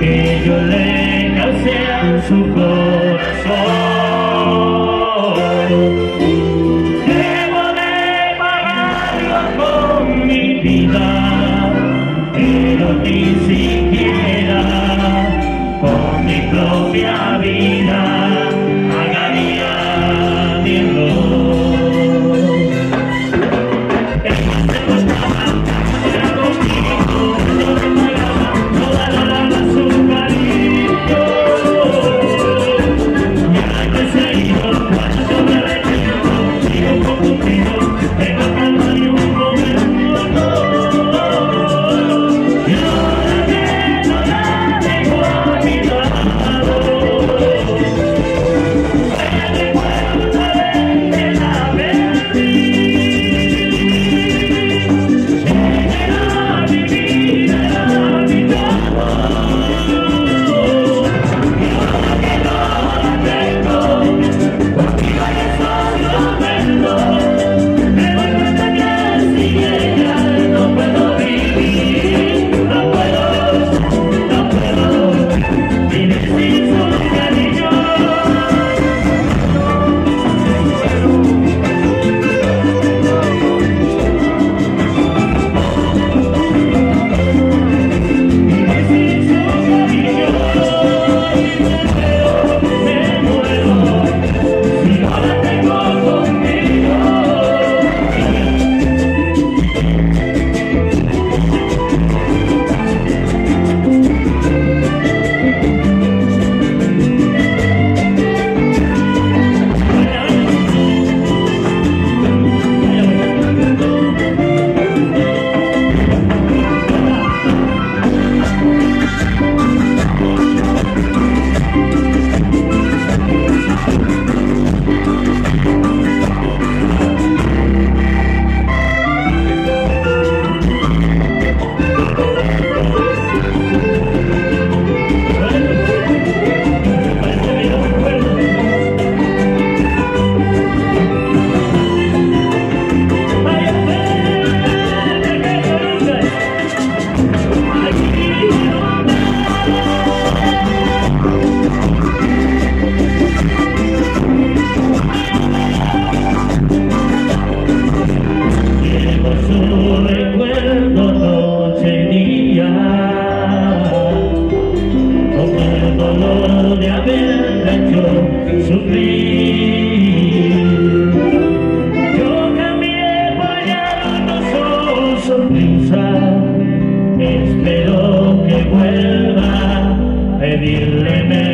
que yo le causé a su corazón. Debo de pagarlo con mi vida, pero ni siquiera con mi propia vida que vuelva a pedirle